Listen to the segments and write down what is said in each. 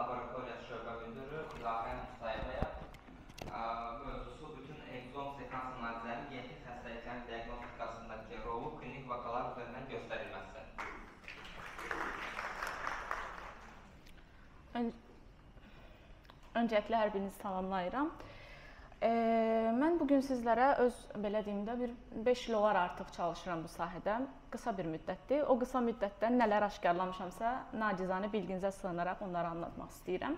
Laboratoriyası şöbə müdürü Gülaxən Musayevaya mövzusu bütün egzom sekans analizlərinin genetik xəstəliklərin e diagnostikasındakı rolu klinik vakalar üzərindən göstərilməsi. Ön Öncəliklə hər birinizi salamlayıram. Ee, mən bu gün sizlərə öz belə deyim də bir 5 il olar artıq çalışıram bu sahədə. Qısa bir müddətdir. O qısa müddətdə nələr aşkarlamışamsa, nacizanə bilginizə sığınaraq onları anlatmaq istəyirəm.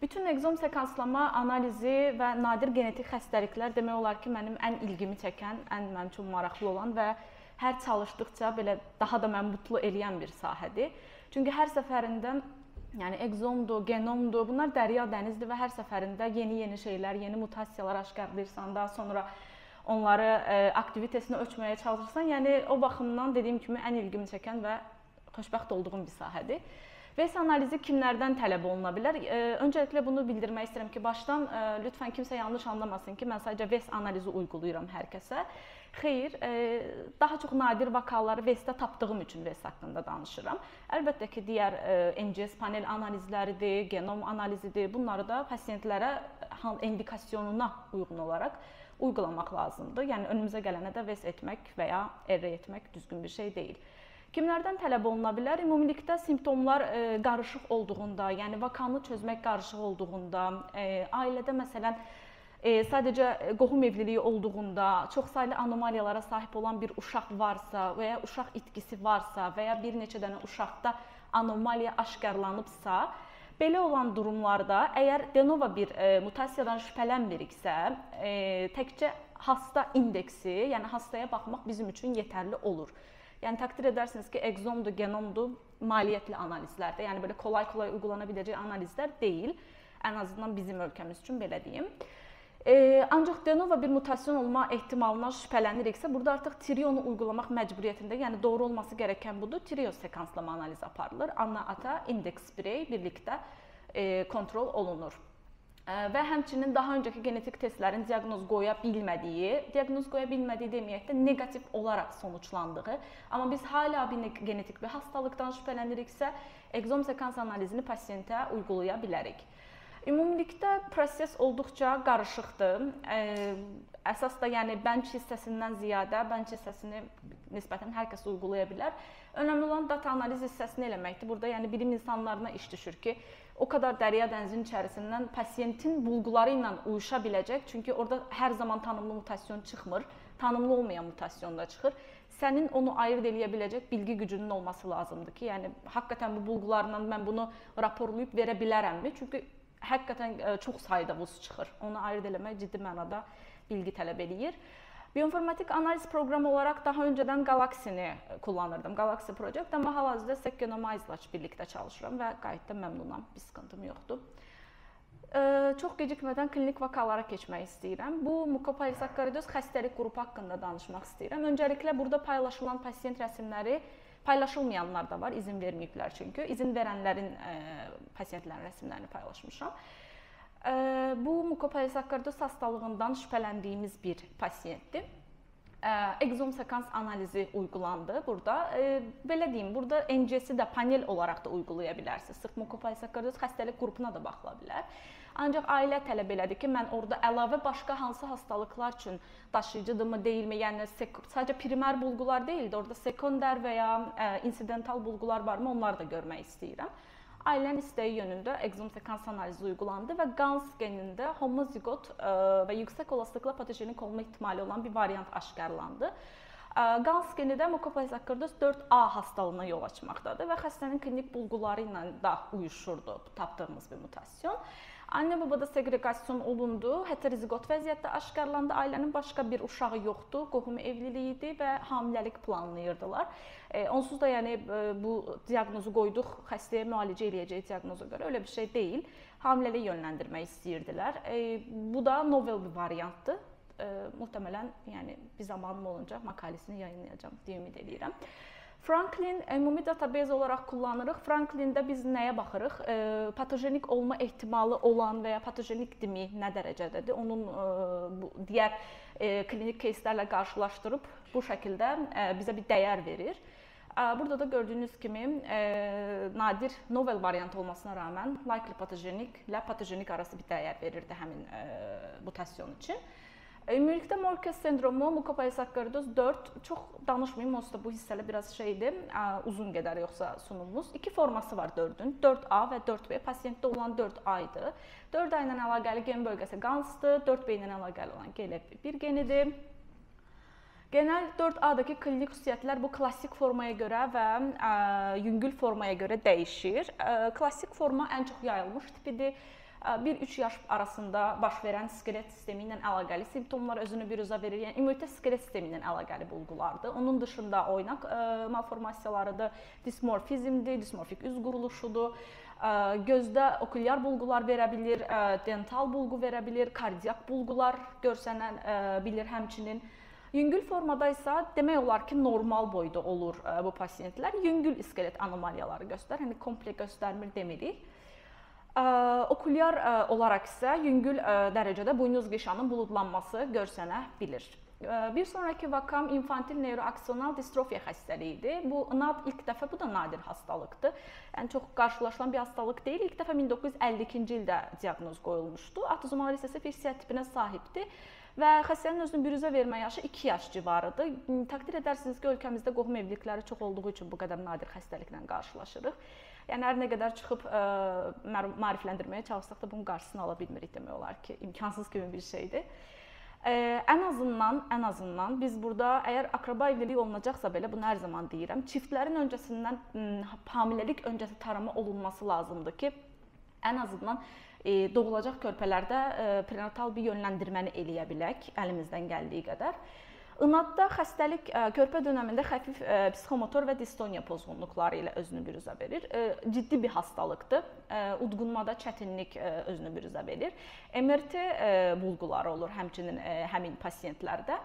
Bütün ekzom sekanslama analizi və nadir genetik xəstəliklər demək olar ki, mənim ən ilgimi çəkən, ən mənim üçün maraqlı olan və hər çalışdıqca belə daha da məni mutlu eləyən bir sahədir. Çünki hər səfərində yəni ekzomdur, genomdur, bunlar dərya dənizdir və hər səfərində yeni-yeni şeylər, yeni mutasiyalar aşkarlayırsan, daha sonra onları e, aktivitesini ölçməyə çalışırsan. Yəni o baxımdan dediyim kimi ən ilgimi çəkən və xoşbəxt olduğum bir sahədir. VES analizi kimlərdən tələb oluna bilər? E, öncəliklə bunu bildirmək istəyirəm ki, başdan e, lütfən kimsə yanlış anlamasın ki, mən sadəcə VES analizi uyğulayıram hər kəsə. Xeyr, e, daha çox nadir vakaları VES-də tapdığım üçün VES haqqında danışıram. Əlbəttə ki, digər e, NGS panel analizləridir, genom analizidir. Bunları da pasientlərə indikasyonuna uyğun olaraq uygulamaq lazımdır. Yəni önümüzə gələnə də VES etmək və ya RR etmək düzgün bir şey deyil. Kimlərdən tələb oluna bilər? Ümumilikdə simptomlar e, qarışıq olduğunda, yəni vakanı çözmək qarışıq olduğunda, e, ailədə məsələn e, sadəcə qohum evliliyi olduğunda, çoxsaylı anomaliyalara sahib olan bir uşaq varsa və ya uşaq itkisi varsa və ya bir neçə dənə uşaqda anomaliya aşkarlanıbsa, Belə olan durumlarda əgər de novo bir e, mutasiyadan şübhələnmiriksə, e, təkcə hasta indeksi, yəni hastaya baxmaq bizim üçün yetərli olur. Yəni təqdir edərsiniz ki, ekzomdur, genomdur, maliyyətli analizlərdir. Yəni belə kolay-kolay uygulana biləcək analizlər deyil. Ən azından bizim ölkəmiz üçün belə deyim. E, ancaq de novo bir mutasiyon olma ehtimalından şübhələniriksə, burada artıq trionu uygulamaq məcburiyyətində, yəni doğru olması gərəkən budur. Trio sekanslama analizi aparılır. Ana ata indeks birey birlikdə e, kontrol olunur və həmçinin daha öncəki genetik testlərin diaqnoz qoya bilmədiyi, diaqnoz qoya bilmədiyi deməyək də neqativ olaraq sonuçlandığı, amma biz hala bir genetik bir hastalıqdan şübhələniriksə, ekzom sekans analizini pasiyentə uygulaya bilərik. Ümumilikdə proses olduqca qarışıqdır. Əsas da yəni bənc hissəsindən ziyadə bənc hissəsini nisbətən hər kəs uygulaya bilər. Önəmli olan data analiz hissəsini eləməkdir. Burada yəni bilim insanlarına iş düşür ki, o qədər dərya dənizin içərisindən pasiyentin bulquları ilə uyuşa biləcək. Çünki orada hər zaman tanımlı mutasyon çıxmır. Tanımlı olmayan mutasyon da çıxır. Sənin onu ayırd eləyə biləcək bilgi gücünün olması lazımdır ki, yəni həqiqətən bu bulqularla mən bunu raporlayıb verə bilərəmmi? Çünki həqiqətən e, çox sayda vuz çıxır. Onu ayırd eləmək ciddi mənada bilgi tələb eləyir. Bioinformatik analiz proqramı olaraq daha öncədən Galaxy-ni kullanırdım. Galaxy Project, amma hal-hazırda Seconomize-la birlikdə çalışıram və qayətdə məmnunam. Bir sıxıntım yoxdur. Çox gecikmədən klinik vakalara keçmək istəyirəm. Bu mukopolisakkarodoz xəstəlik qrupu haqqında danışmaq istəyirəm. Öncəliklə burada paylaşılan pasiyent rəsmləri paylaşılmayanlar da var, izin verməyiblər çünki. İzin verənlərin pasiyentlərin rəsmlərini paylaşmışam. Bu mukopolisakkarodoz hastalığından şübhələndiyimiz bir pasiyentdir. Ekzom sekans analizi uygulandı burada. Belə deyim, burada NGS-i də panel olaraq da uygulaya bilərsiniz. Sıx mukopolisakkarodoz xəstəlik qrupuna da baxıla bilər. Ancaq ailə tələb elədi ki, mən orada əlavə başqa hansı hastalıqlar üçün daşıyıcıdırmı, deyilmi? Yəni sadəcə primer bulqular deyil də, orada sekonder və ya insidental bulqular varmı, onları da görmək istəyirəm ailənin istəyi yönündə ekzom sekans analizi uyğulandı və Gans genində homozigot e, və yüksək olasılıqla patogenik olma ehtimali olan bir variant aşkarlandı. E, Gans geni də mukopolisakkarodoz 4A hastalığına yol açmaqdadır və xəstənin klinik bulquları ilə də uyuşurdu tapdığımız bir mutasyon. Anne babada seqreqasiyon olundu, heterozigot vəziyyətdə aşkarlandı. Ailənin başqa bir uşağı yoxdur, qohum evliliyi idi və hamiləlik planlayırdılar. E, onsuz da yəni e, bu diaqnozu qoyduq, xəstəyə müalicə eləyəcək diaqnoza görə elə bir şey deyil. Hamiləlik yönləndirmək istəyirdilər. E, bu da novel bir variantdır. E, muhtemelen yəni bir zamanım olunca makaləsini yayınlayacağam deyə ümid edirəm. Franklin ümumi database olaraq kullanırıq. Franklində biz nəyə baxırıq? E, patogenik olma ehtimalı olan və ya patogenikdimi nə dərəcədədir? Onun e, bu digər e, klinik кейslərlə qarşılaşdırıb bu şəkildə e, bizə bir dəyər verir. Burada da gördüyünüz kimi e, nadir novel variant olmasına rağmen likely patogenik ilə patogenik arası bir dəyər verirdi həmin e, mutasyon üçün. Ümumilikdə Morkes sendromu, mukopolisakkarodoz 4 çox danışmayım, onsuz da bu hissələ biraz şeydir, uzun gedər yoxsa sunumumuz. İki forması var 4-ün. 4A və 4B pasiyentdə olan 4A idi. 4A ilə əlaqəli gen bölgəsi qansdır, 4B ilə əlaqəli olan GLP1 genidir. Genel 4A-dakı klinik xüsusiyyətlər bu klassik formaya görə və ə, yüngül formaya görə dəyişir. Ə, klassik forma ən çox yayılmış tipidir 1-3 yaş arasında baş verən skelet sistemi ilə əlaqəli simptomlar özünü biruzə verir. Yəni immunitet skelet sistemi ilə əlaqəli bulğulardır. Onun dışında oynaq ə, malformasiyalarıdır, dismorfizmdir, dismorfik üz quruluşudur. Ə, gözdə okulyar bulğular verə bilir, ə, dental bulğu verə bilir, kardiak bulğular görsənə bilir həmçinin. Yüngül formada isə demək olar ki, normal boyda olur bu pasiyentlər. Yüngül iskelet anomaliyaları göstərir. Yəni komple göstərmir demirik. Okulyar olaraq isə yüngül dərəcədə buynuz qişanın buludlanması görsənə bilir. Bir sonrakı vakam infantil neuroaksional distrofiya xəstəliyidir. Bu NAD ilk dəfə bu da nadir hastalıqdır. Yəni çox qarşılaşılan bir hastalıq deyil. İlk dəfə 1952-ci ildə diaqnoz qoyulmuşdu. Autozomal resessiv irsiyyət tipinə sahibdir və xəstənin özünü büruzə vermə yaşı 2 yaş civarıdır. Təqdir edərsiniz ki, ölkəmizdə qohum evlilikləri çox olduğu üçün bu qədər nadir xəstəliklə qarşılaşırıq. Yəni hər nə qədər çıxıb ə, e, maarifləndirməyə çalışsaq da bunun qarşısını ala bilmirik demək olar ki, imkansız kimi bir şeydir. Ə, e, ən azından, ən azından biz burada əgər akraba evliliyi olunacaqsa belə bunu hər zaman deyirəm, çiftlərin öncəsindən hamiləlik öncəsi tarama olunması lazımdır ki, ən azından e, doğulacaq körpələrdə e, prenatal bir yönləndirməni eləyə bilək əlimizdən gəldiyi qədər. INAD-da xəstəlik e, körpə dövründə xəfif e, psixomotor və distoniya pozğunluqları ilə özünü büruzə verir. E, ciddi bir hastalıqdır. Udqunmada çətinlik özünü büruzə verir. MRT bulğuları olur həmçinin həmin pasiyentlərdə.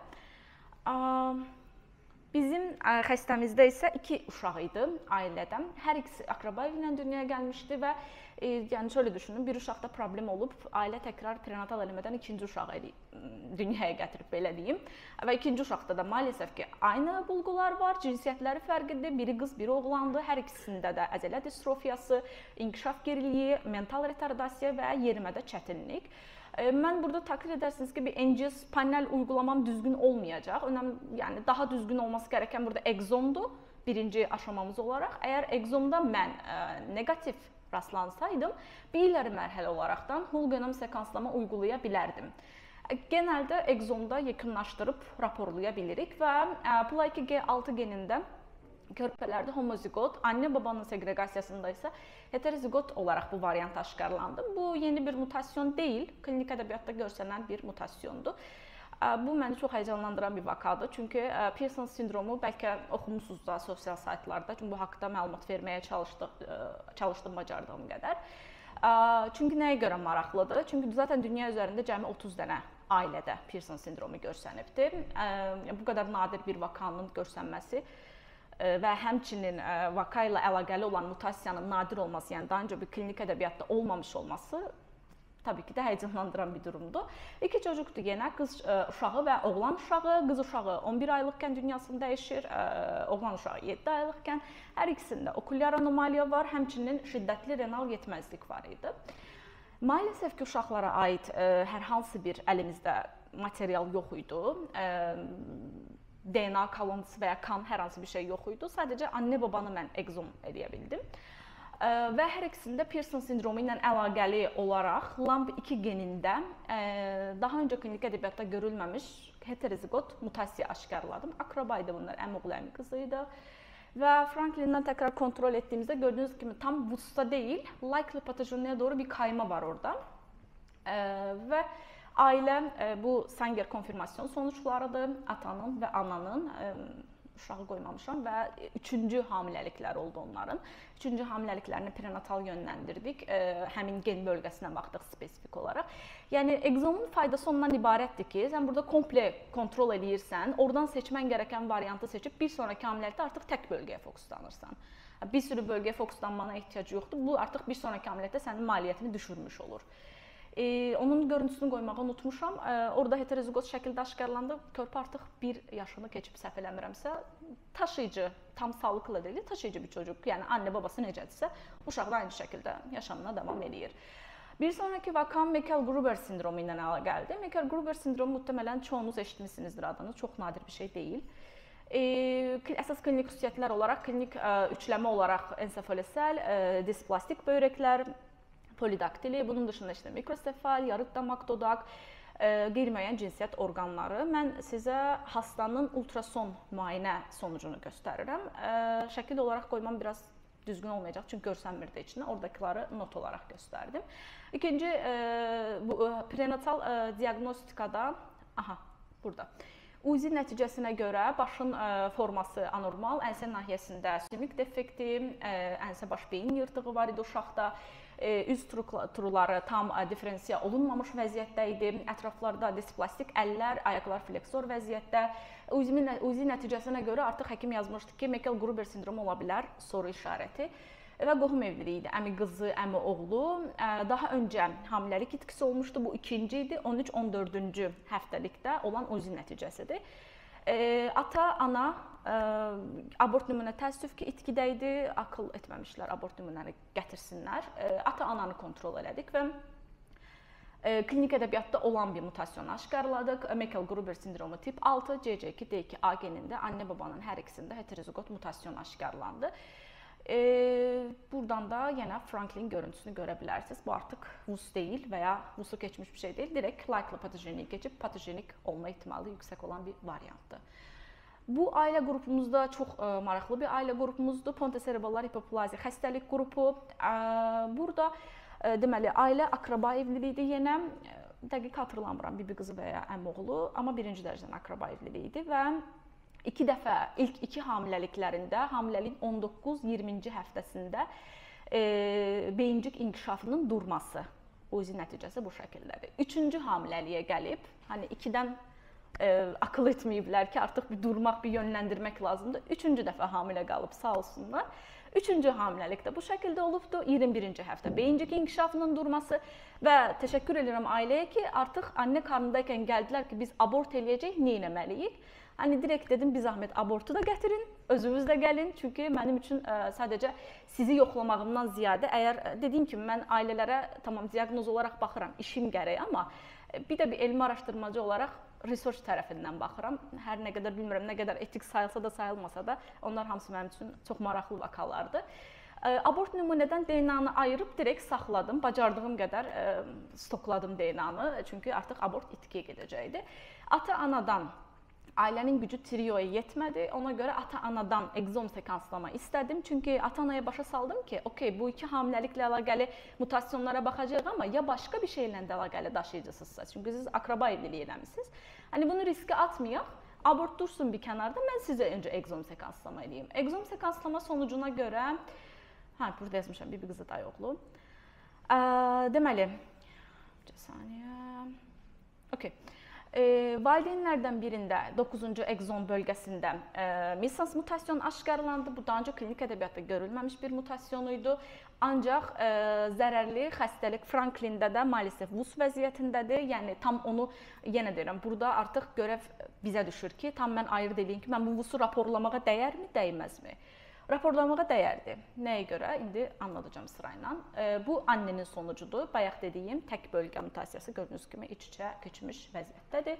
Bizim xəstəmizdə isə 2 uşaq idi ailədən. Hər ikisi akraba ilə dünyaya gəlmişdi və e, yəni şöyle düşünün, bir uşaqda problem olub, ailə təkrar prenatal eləmədən ikinci uşağı eli dünyaya gətirib belə deyim. Və ikinci uşaqda da maalesef ki, aynı bulğular var, cinsiyyətləri fərqlidir. Biri qız, biri oğlandır. Hər ikisində də əzələ distrofiyası, inkişaf geriliyi, mental retardasiya və yerimədə çətinlik. Mən burada təqrir edərsiniz ki, bir NGS panel uyğulamam düzgün olmayacaq. Önəm, yəni daha düzgün olması gərəkən burada ekzomdur birinci aşamamız olaraq. Əgər ekzomda mən ə, neqativ rastlansaydım, bir illəri mərhələ olaraqdan whole genom sekanslama uygulaya bilərdim. Genəldə ekzomda yekunlaşdırıb raporlaya bilirik və PLA2G6 genində körpələrdə homozigot, anne babanın seqreqasiyasında isə heterozigot olaraq bu variant aşkarlandı. Bu yeni bir mutasyon deyil, klinik ədəbiyyatda görsənən bir mutasyondur. Bu məni çox həyəcanlandıran bir vakadır. Çünki Pearson sindromu bəlkə oxumusunuz da sosial saytlarda. Çünki bu haqqda məlumat verməyə çalışdıq, çalışdım bacardığım qədər. Çünki nəyə görə maraqlıdır? Çünki zaten dünya üzərində cəmi 30 dənə ailədə Pearson sindromu görsənibdir. Bu qədər nadir bir vakanın görsənməsi və həmçinin vaka ilə əlaqəli olan mutasiyanın nadir olması, yəni daha öncə bir klinik ədəbiyyatda olmamış olması tabii ki də həyəcanlandıran bir durumdur. İki çocuqdur yenə, qız e, uşağı və oğlan uşağı. Qız uşağı 11 aylıqkən dünyasını dəyişir, e, oğlan uşağı 7 aylıqkən. Hər ikisində okulyar anomaliya var, həmçinin şiddətli renal yetməzlik var idi. Maalesef ki, uşaqlara aid e, hər hansı bir əlimizdə material yox idi. DNA kalıntısı və ya kan hər hansı bir şey yox idi. Sadəcə anne babanı mən ekzom eləyə bildim və hər ikisində Pearson sindromu ilə əlaqəli olaraq LAMP2 genində daha öncə klinik ədəbiyyatda görülməmiş heterozigot mutasiya aşkarladım. Akraba idi bunlar, əmi-oğlu, əmi qızı idi. Və Franklindən təkrar kontrol etdiyimizdə gördüyünüz kimi tam VUS-da deyil, likely patogeniyə doğru bir kayma var orada. Və ailə bu Sanger konfirmasyon sonuçlarıdır. Atanın və ananın uşağı qoymamışam və üçüncü hamiləliklər oldu onların. Üçüncü hamiləliklərini prenatal yönləndirdik. E, həmin gen bölgəsinə baxdıq spesifik olaraq. Yəni ekzomun faydası ondan ibarətdir ki, sən burada komple kontrol eləyirsən, oradan seçmən gərəkən variantı seçib bir sonrakı hamiləlikdə artıq tək bölgəyə fokuslanırsan. Bir sürü bölgəyə fokuslanmana ehtiyac yoxdur. Bu artıq bir sonrakı hamiləlikdə sənin maliyyətini düşürmüş olur. E, onun görüntüsünü qoymağı unutmuşam. E, orada heterozigot şəkildə aşkarlandı. Körpə artıq 1 yaşını keçib səhv eləmirəmsə, daşıyıcı, tam sağlıqlı deyil, daşıyıcı bir çocuk. Yəni anne babası necədirsə, uşaq da aynı şəkildə yaşamına davam eləyir. Bir sonraki vakam Meckel-Gruber sindromu ilə əlaqəlidir. Meckel-Gruber sindromu muhtemelen çoğunuz eşitmişsinizdir adını. Çox nadir bir şey deyil. E, əsas klinik xüsusiyyətlər olaraq klinik ə, üçləmə olaraq ensefalisel, ə, displastik böyrəklər, polidaktili, bunun dışında işte mikrosefal, yarıq damaq dodaq, e, qeyri-müəyyən cinsiyyət orqanları. Mən sizə hastanın ultrason müayinə sonucunu göstərirəm. E, şəkil olaraq qoymam biraz düzgün olmayacaq çünki görsənmirdi içinə. Oradakıları not olaraq göstərdim. İkinci e, bu prenatal diaqnostikada aha burada UZI nəticəsinə görə başın forması anormal, ənsə nahiyəsində sümük defekti, ənsə baş beyin yırtığı var idi uşaqda üz truları tam diferensiya olunmamış vəziyyətdə idi. Ətraflarda displastik əllər, ayaqlar fleksor vəziyyətdə. UZI, UZI nəticəsinə görə artıq həkim yazmışdı ki, Meckel-Gruber sindromu ola bilər, soru işarəti və qohum evliliyi idi. Əmi qızı, əmi oğlu. Daha öncə hamiləlik itkisi olmuşdu. Bu ikinci idi. 13-14-cü həftəlikdə olan UZI nəticəsidir. E, ata, ana e, abort nümunə təəssüf ki, itkidə idi. Akıl etməmişlər abort nümunəni gətirsinlər. E, ata, ananı kontrol elədik və klinik ədəbiyyatda olan bir mutasiyonu aşkarladıq. Meckel-Gruber sindromu tip 6, CC2, D2A genində anne babanın hər ikisində heterozigot mutasyon aşkarlandı. E, buradan da yenə Franklin görüntüsünü görə bilərsiniz. Bu artıq VUS deyil və ya VUS-u keçmiş bir şey deyil. Direkt likely patojenik keçib patojenik olma ehtimalı yüksək olan bir variantdır. Bu ailə qrupumuzda çox ə, e, maraqlı bir ailə qrupumuzdur. Pontoserebrallar hipoplaziya xəstəlik qrupu. Ə, burada ə, e, deməli ailə akraba evliliyidir yenə. Dəqiq hatırlamıram bibi qızı və ya əmioğlu, amma birinci dərəcədən akraba evliliyi idi və İki dəfə ilk iki hamiləliklərində, hamiləliyin 19-20-ci həftəsində e, beyincik inkişafının durması UZI nəticəsi bu şəkildədir. Üçüncü hamiləliyə gəlib, hani 2-dən e, akıl etməyiblər ki, artıq bir durmaq, bir yönləndirmək lazımdır. Üçüncü dəfə hamilə qalıb, sağ olsunlar. Üçüncü hamiləlik də bu şəkildə olubdu. 21-ci həftə beyincik inkişafının durması və təşəkkür edirəm ailəyə ki, artıq anne qarnındaykən gəldilər ki, biz abort eləyəcəyik, nə etməliyik? Hani direkt dedim bir zahmet abortu da gətirin, özünüz də gəlin. Çünki mənim üçün ə, e, sadəcə sizi yoxlamağımdan ziyadə əgər e, dediyim kimi mən ailələrə tamam diaqnoz olaraq baxıram, işim gərək, amma e, bir də bir elmi araşdırmacı olaraq research tərəfindən baxıram. Hər nə qədər bilmirəm, nə qədər etik sayılsa da, sayılmasa da, onlar hamısı mənim üçün çox maraqlı vakalardır. Abort nümunədən DNA-nı ayırıb direkt saxladım. Bacardığım qədər stokladım DNA-nı, çünki artıq abort itkiyə gedəcəkdi. Ata-anadan ailənin gücü trioya yetmədi. Ona görə ata-anadan egzom sekanslama istədim. Çünki ata-anaya başa saldım ki, okey, bu iki hamiləliklə əlaqəli mutasyonlara baxacağıq, amma ya başqa bir şeylə də əlaqəli daşıyıcısınızsa, çünki siz akraba evliliyi eləmisiniz. Hani bunu riskə atmayaq. Abort dursun bir kənarda. Mən sizə öncə egzom sekanslama eləyim. Egzom sekanslama sonucuna görə hə, burada yazmışam bir qızı da oğlu. Ə, deməli, bir saniyə. Okay. E, valideynlərdən birində 9-cu ekzon bölgəsində e, misans mutasyon aşkarlandı. Bu daha öncə klinik ədəbiyyatda görülməmiş bir mutasyon idi. Ancaq e, zərərli xəstəlik Franklində də maalesef VUS vəziyyətindədir. Yəni tam onu yenə deyirəm, burada artıq görəv bizə düşür ki, tam mən ayırd eləyim ki, mən bu VUS-u raporlamağa dəyərmi, dəyməzmi? Raporlamağa dəyərdi. Nəyə görə? İndi anladacağam sırayla. Bu annenin sonucudur. Bayaq dediyim tək bölgə mutasiyası gördüyünüz kimi iç-içə keçmiş vəziyyətdədir.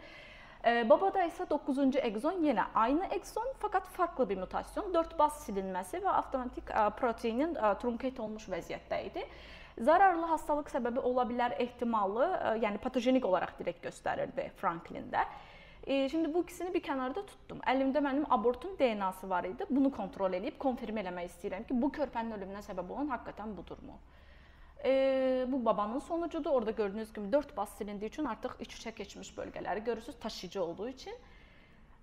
Babada isə 9-cu ekzon yenə aynı ekzon, fakat farklı bir mutasyon. 4 baz silinməsi və avtomatik proteinin trunkate olmuş vəziyyətdə idi. Zararlı hastalıq səbəbi ola bilər ehtimalı, yəni patogenik olaraq direkt göstərirdi Franklində. E, şimdi bu ikisini bir kənarda tutdum. Əlimdə mənim abortun DNAsı var idi. Bunu kontrol edib konfirm eləmək istəyirəm ki, bu körpənin ölümünə səbəb olan həqiqətən budurmu? E, bu babanın sonucudur. Orada gördüyünüz kimi 4 bas silindiyi üçün artıq iç-içə keçmiş bölgələri görürsüz taşıyıcı olduğu üçün.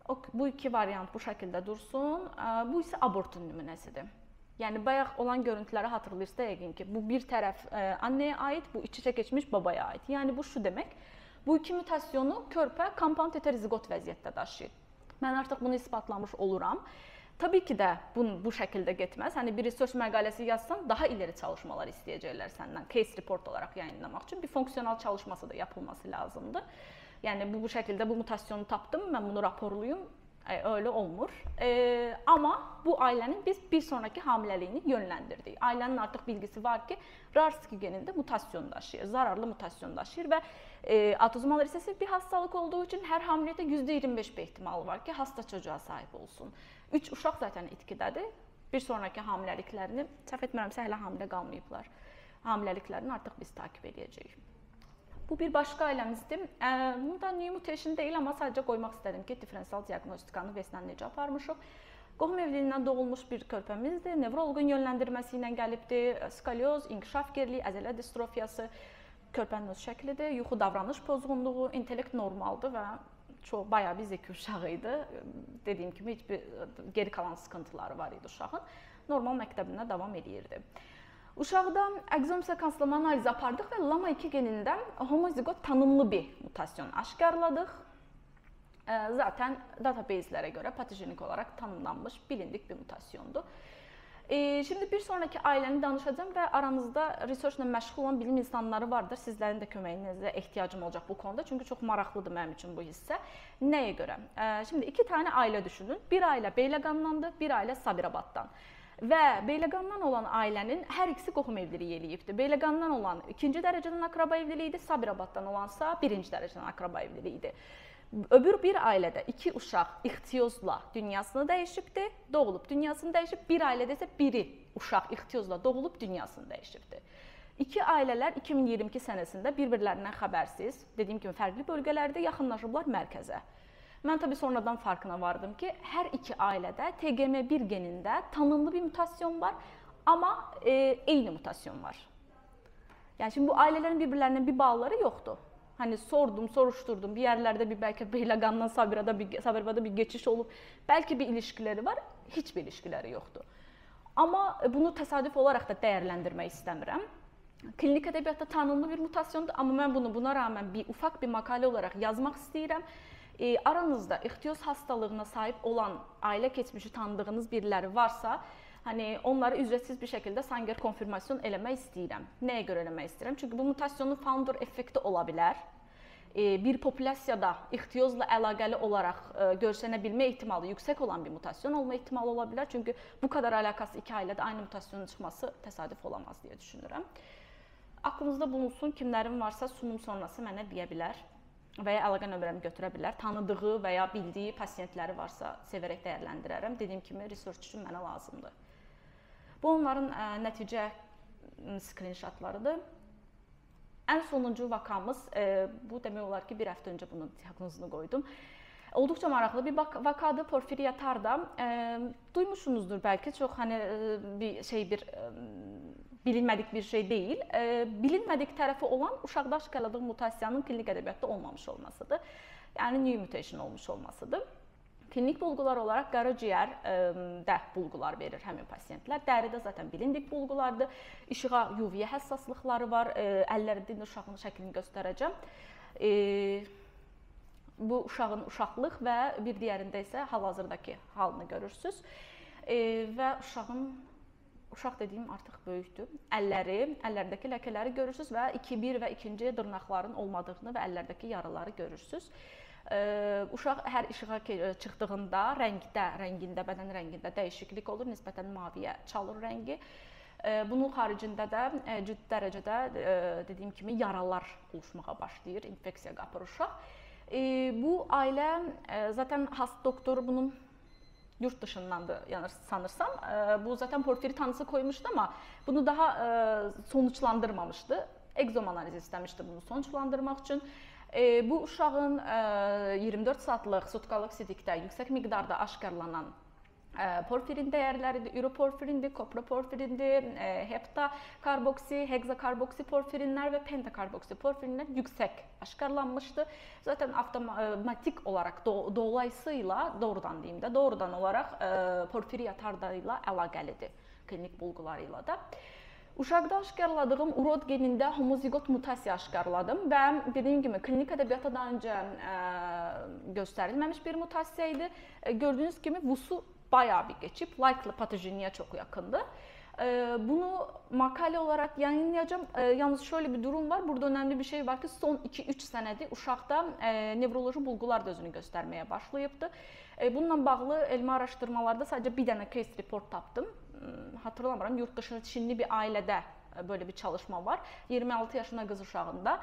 O, bu iki variant bu şəkildə dursun. E, bu isə abortun nümunəsidir. Yəni bayaq olan görüntüləri hatırlayırsınız yəqin ki, bu bir tərəf e, annəyə aid, bu iç-içə keçmiş babaya aid. Yəni bu şu demək, Bu iki mutasyonu körpə kompound heterozigot vəziyyətdə daşıyır. Mən artıq bunu isbatlamış oluram. Təbii ki də bu bu şəkildə getməz. Hani bir research məqaləsi yazsan, daha ileri çalışmalar istəyəcəklər səndən. Case report olaraq yayınlamaq üçün bir funksional çalışması da yapılması lazımdır. Yəni bu bu şəkildə bu mutasyonu tapdım, mən bunu raporluyum. Öyle olmur. E, ama bu ailenin biz bir sonraki hamileliğini yönlendirdiği. Ailenin artık bilgisi var ki Rarski geninde mutasyon taşıyor, zararlı mutasyon taşıyor ve e, atozmal resesif bir hastalık olduğu için her hamilede %25 bir ihtimal var ki hasta çocuğa sahip olsun. 3 uşaq zaten itkidədir. Bir sonraki hamiləliklərini, səhv etmirəmsə hələ hamilə qalmayıblar. Hamiləliklərini artıq biz takip edəcəyik. Bu bir başqa ailəmizdir. Bunda new mutation deyil, amma sadəcə qoymaq istədim ki, differensial diaqnostikanı VES-lə necə aparmışıq. Qohum evliliyindən doğulmuş bir körpəmizdir. Nevroloqun yönləndirməsi ilə gəlibdi. Skolyoz, inkişaf geriliyi, əzələ distrofiyası körpənin öz şəklidir. Yuxu davranış pozğunluğu, intellekt normaldır və çox bayağı bir zeki uşağı idi. Dediyim kimi heç bir geri qalan sıxıntıları var idi uşağın. Normal məktəbinə davam edirdi. Uşaqda ekzom sekanslama analizi apardıq və LAMA2 genində homozigot tanımlı bir mutasyon aşkarladıq. Zaten database'lere göre patojenik olarak tanımlanmış bilindik bir mutasyondu. Şimdi bir sonraki ailəni danışacağım və aranızda researchla məşğul olan bilim insanları vardır. Sizlərin də köməyinizə ehtiyacım olacaq bu konuda. Çünki çox maraqlıdır mənim üçün bu hissə. Nəyə görə? Şimdi iki tane aile düşünün. Bir ailə Beyləqandandır, bir ailə Sabirabaddan. Və Beyləqandan olan ailənin hər ikisi qohum evliliyi eləyibdi. Beyləqandan olan ikinci dərəcədən akraba evliliyi idi, Sabirabaddan olansa birinci dərəcədən akraba evliliyi idi. Öbür bir ailədə iki uşaq ixtiyozla dünyasını dəyişibdi, doğulub dünyasını dəyişib. Bir ailədə isə biri uşaq ixtiyozla doğulub dünyasını dəyişibdi. İki ailələr 2022 sənəsində bir-birlərindən xəbərsiz, dediyim kimi fərqli bölgələrdə yaxınlaşıblar mərkəzə. Mən tabii sonradan farkına vardım ki, hər iki ailədə TGM1 genində tanımlı bir mutasyon var, amma e, eyni mutasyon var. Yəni şimdi bu ailələrin bir-birlərinə bir bağları yoxdur. Hani sordum, soruşturdum. Bir yerlerde bir belki Beylagan'dan Sabira'da bir Sabira'da bir geçiş olup belki bir ilişkileri var, hiçbir ilişkileri yoktu. Amma e, bunu təsadüf olaraq da dəyərləndirmək istəmirəm. Klinik ədəbiyyatda tanınlı bir mutasyondur, amma mən bunu buna rağmen bir ufak bir makale olarak yazmaq istəyirəm e, aranızda ixtiyoz hastalığına sahip olan ailə keçmişi tanıdığınız biriləri varsa, hani onları ücretsiz bir şekilde Sanger konfirmasyon eləmək istəyirəm. Nəyə görə eləmək istəyirəm? Çünki bu mutasyonun founder effekti ola bilər. E, bir populyasiyada ixtiyozla əlaqəli olaraq e, görsənə bilmə ehtimalı yüksək olan bir mutasyon olma ehtimalı ola bilər. Çünki bu kadar alakası iki ailədə aynı mutasyonun çıxması təsadüf olamaz deyə düşünürəm. Aklınızda bulunsun, kimlərin varsa sunum sonrası mənə deyə bilər və ya əlaqə nömrəmi götürə bilər. Tanıdığı və ya bildiyi pasiyentləri varsa sevərək dəyərləndirərəm. Dediyim kimi research üçün mənə lazımdır. Bu onların ə, nəticə screenshotlarıdır. Ən sonuncu vakamız, e, bu demək olar ki, bir həftə öncə bunun diaqnozunu qoydum. Olduqca maraqlı bir vakadır Porfiriya Tarda. E, duymuşsunuzdur bəlkə çox hani bir şey bir e, bilinmədik bir şey deyil. E, bilinmədik tərəfi olan uşaqda aşkarladığı mutasiyanın klinik ədəbiyyatda olmamış olmasıdır. Yəni new mutation olmuş olmasıdır. Klinik bulgular olaraq qaraciyər də bulgular verir həmin pasiyentlər. Dəridə zaten bilindik bulgulardır. İşığa UV-yə həssaslıqları var. E, əllərində uşağın şəklini göstərəcəm. E, bu uşağın uşaqlıq və bir digərində isə hal-hazırdakı halını görürsüz. E, və uşağın uşaq dediyim artıq böyükdür. Əlləri, əllərdəki ləkələri görürsüz və 2-1 və ikinci dırnaqların olmadığını və əllərdəki yaraları görürsüz. Uşaq hər işığa çıxdığında rəngdə, rəngində, bədən rəngində dəyişiklik olur, nisbətən maviyə çalır rəngi. Bunun xaricində də ciddi dərəcədə dediyim kimi yaralar oluşmağa başlayır, infeksiya qapır uşaq. Bu ailə zaten hast doktoru bunun yurt dışındandı yanır sanırsam. E, bu zaten porfiri tanısı koymuştu ama bunu daha e, sonuçlandırmamıştı. Egzom analizi istemişti bunu sonuçlandırmak için. E, bu uşağın e, 24 saatlıq sutkalıq sidikdə yüksək miqdarda aşkarlanan porfirin dəyərləridir, üroporfirindir, koproporfirindir, hepta karboksi, heksakarboksi porfirinlər və pentakarboksi porfirinlər yüksək aşkarlanmışdı. Zaten avtomatik olaraq do dolayısıyla doğrudan deyim də, doğrudan olaraq porfiriya tardayla əlaqəlidir klinik bulğuları ilə də. Uşaqda aşkarladığım urod genində homozigot mutasiya aşkarladım və dediyim kimi klinik ədəbiyyata daha öncə ə, göstərilməmiş bir mutasiya idi. Gördüyünüz kimi VUS-u bayağı bir geçip likely patogeniye çok yakındı. Ee, Bunu makale olarak yayınlayacağım. Ee, Yalnız şöyle bir durum var. Burada önemli bir şey var ki son 2-3 senedir uşaqda e, nevroloji bulgular da özünü göstərməyə başlayıbdı. E, Bununla bağlı elmi araşdırmalarda sadəcə bir dənə case report tapdım. Hmm, Hatırlamıram, yurt dışında Çinli bir ailədə böyle bir çalışma var. 26 yaşında kız uşağında.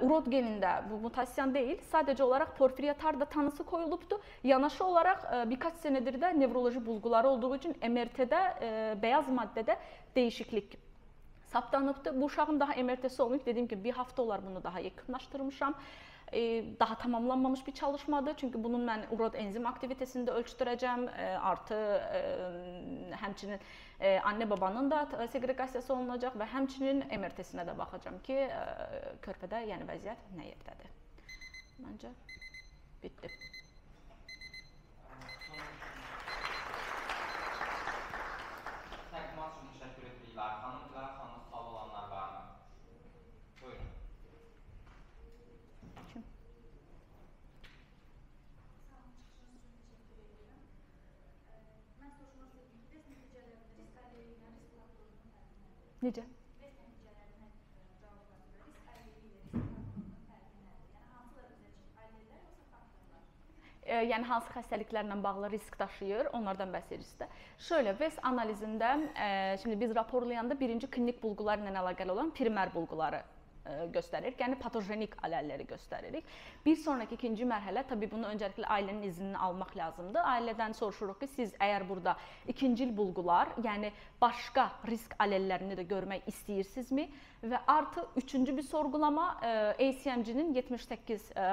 Urod genində bu mutasyon değil. Sadece olarak porfiriyatarda tanısı koyulubdu. Yanaşı olarak e, birkaç senedir de nevroloji bulguları olduğu için MRT'de e, beyaz maddede değişiklik saptanıbdı. Bu uşağın daha MRT'si olmayıb. Dediyim kimi bir hafta olar bunu daha yekunlaşdırmışam. E, daha tamamlanmamış bir çalışmadır. Çünki bunun mən urod enzim aktivitesini də ölçdürəcəm. E, artı e, həmçinin anne babanın da segreqasiyası olunacaq və həmçinin MRT-sinə də baxacağam ki, körpədə yəni vəziyyət nə yerdədir. Məncə bitdi. E, yəni hansı xəstəliklərlə bağlı risk daşıyır, onlardan bəhs edirik də. Şöyle VES analizində e, şimdi biz raporlayanda birinci klinik bulgular ilə əlaqəli olan primer bulguları e, göstəririk. Yəni patojenik aləlləri göstəririk. Bir sonraki ikinci mərhələ təbii bunu öncəliklə ailənin iznini almaq lazımdır. Ailədən soruşuruq ki, siz əgər burada ikincil bulgular, yəni başqa risk aləllərini də görmək istəyirsinizmi? Və artı üçüncü bir sorğulama e, ACMG-nin 78 e,